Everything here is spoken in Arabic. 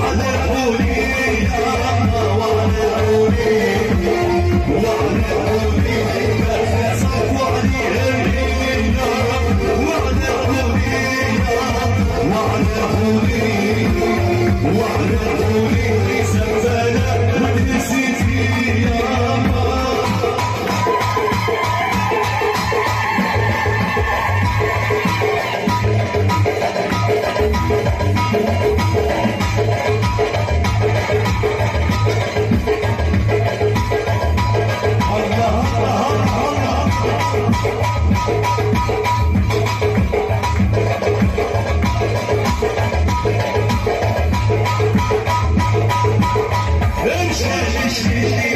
وعلى قولي وعلى قولي Yeah.